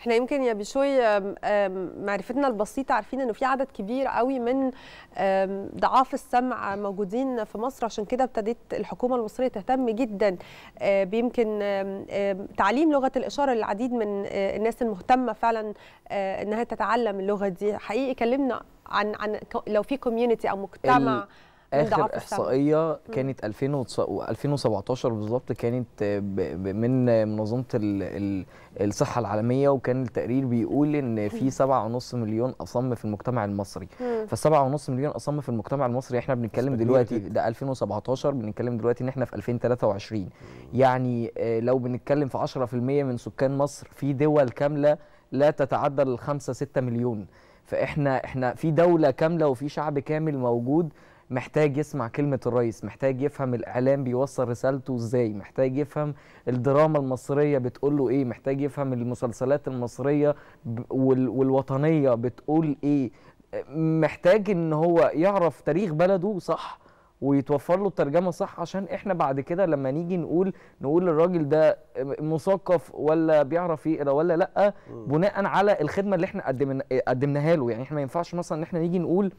إحنا يمكن يا بشوي معرفتنا البسيطة عارفين إنه في عدد كبير قوي من ضعاف السمع موجودين في مصر. عشان كده ابتدت الحكومة المصرية تهتم جدا آه، بيمكن تعليم لغة الإشارة للعديد من آه، الناس المهتمة فعلا آه، إنها تتعلم اللغة دي. حقيقي كلمنا عن عن لو في كوميونتي أو مجتمع آخر إحصائية كانت 2017 بالظبط كانت ب- ب- من منظمه ال- ال- الصحة العالمية وكان التقرير بيقول إن في 7.5 مليون أصم في المجتمع المصري. مم. فال7.5 مليون أصم في المجتمع المصري إحنا بنتكلم دلوقتي ده 2017 بنتكلم دلوقتي إن إحنا في 2023 يعني آه، لو بنتكلم في 10% من سكان مصر في دول كاملة لا تتعدى ال 5 6 مليون. فإحنا إحنا في دولة كاملة وفي شعب كامل موجود محتاج يسمع كلمة الرئيس محتاج يفهم الإعلام بيوصل رسالته إزاي محتاج يفهم الدراما المصرية بتقول له إيه محتاج يفهم المسلسلات المصرية والوطنية بتقول إيه. محتاج إن هو يعرف تاريخ بلده صح ويتوفر له الترجمة صح عشان إحنا بعد كده لما نيجي نقول نقول الراجل ده مثقف ولا بيعرف يقرأ ولا لأ بناء على الخدمة اللي إحنا قدمنا قدمناها له. يعني إحنا ما ينفعش مثلا إن إحنا نيجي نقول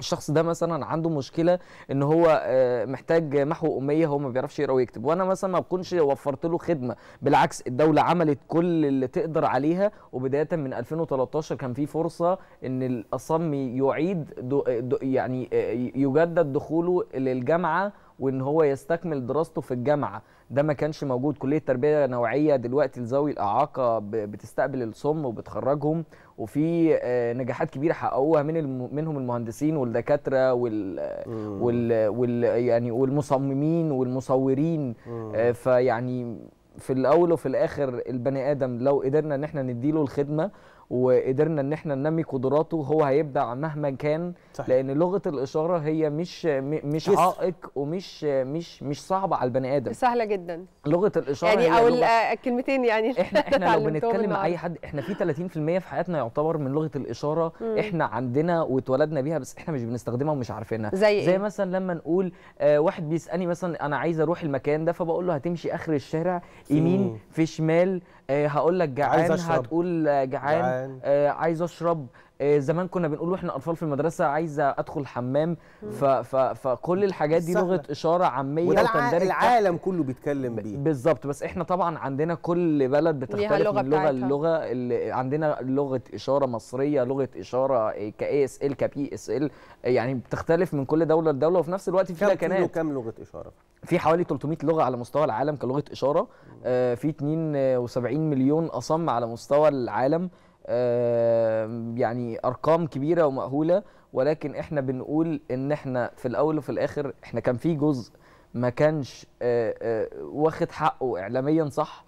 الشخص ده مثلا عنده مشكلة إن هو آه، محتاج محو أمية هو ما بيعرفش يقرأ ويكتب. وأنا مثلا ما بكونش وفرت له خدمة. بالعكس الدولة عملت كل اللي تقدر عليها. وبداية من 2013 كان في فرصة إن الاصم يعيد دو دو يعني آه، يجدد دخوله للجامعة وإن هو يستكمل دراسته في الجامعة. ده ما كانش موجود. كلية تربية نوعية دلوقتي لذوي الإعاقة بتستقبل الصم وبتخرجهم وفي آه، نجاحات كبيرة حققوها من الم... منهم المهندسين والدكاترة وال... وال... وال يعني والمصممين والمصورين. آه، فيعني في الأول وفي الآخر البني آدم لو قدرنا إن إحنا نديله الخدمة وقدرنا إن إحنا ننمي قدراته هو هيبدع مهما كان صحيح. لأن لغة الإشارة هي مش م- مش جسر. عائق ومش مش مش صعبة على البني آدم سهلة جدا لغة الإشارة يعني أو لغة آه، الكلمتين يعني إحنا إحنا لو بنتكلم مع. أي حد إحنا في 30% في حياتنا يعتبر من لغة الإشارة مم. إحنا عندنا واتولدنا بيها بس إحنا مش بنستخدمها ومش عارفينها زي زي إيه؟ مثلا لما نقول آه واحد بيسألني مثلا أنا عايز أروح المكان ده فبقول له هتمشي آخر الشارع يمين. في شمال آه هقول لك جعان. هتقول جعان, آه عايز اشرب. آه زمان كنا بنقول وإحنا اطفال في المدرسة عايزه ادخل حمام. ف ف فكل الحاجات دي. لغة إشارة عامية. وتندرج العالم كله بيتكلم بيه. بالظبط. بس إحنا طبعا عندنا كل بلد بتختلف اللغة من لغة بتاعتها. للغة. اللي عندنا لغة إشارة مصرية لغة إشارة ك ASL ك BSL يعني بتختلف من كل دولة لدولة. وفي نفس الوقت في لكنات. كم لغة إشارة؟ في حوالي 300 لغة على مستوى العالم كلغة إشارة. آه، في 72 مليون أصم على مستوى العالم. يعني أرقام كبيرة ومهولة ولكن إحنا بنقول إن إحنا في الأول وفي الآخر إحنا كان في جزء ما كانش آه، آه، واخد حقه اعلاميا صح.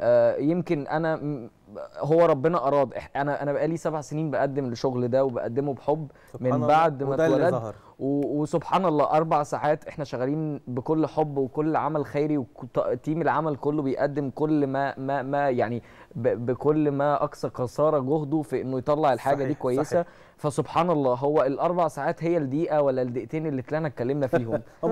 آه، يمكن أنا هو ربنا أراد أنا أنا بقالي سبع سنين بقدم الشغل ده وبقدمه بحب من. بعد ما. و- وسبحان الله أربع ساعات إحنا شغالين بكل حب وكل عمل خيري وتيم العمل كله بيقدم كل ما ما ما يعني بكل ما أقصى قصارى جهده في إنه يطلع الحاجة دي صحيح، كويسة صحيح. فسبحان الله هو الأربع ساعات هي الدقيقة ولا الدقيقتين اللي طلعنا اتكلمنا فيهم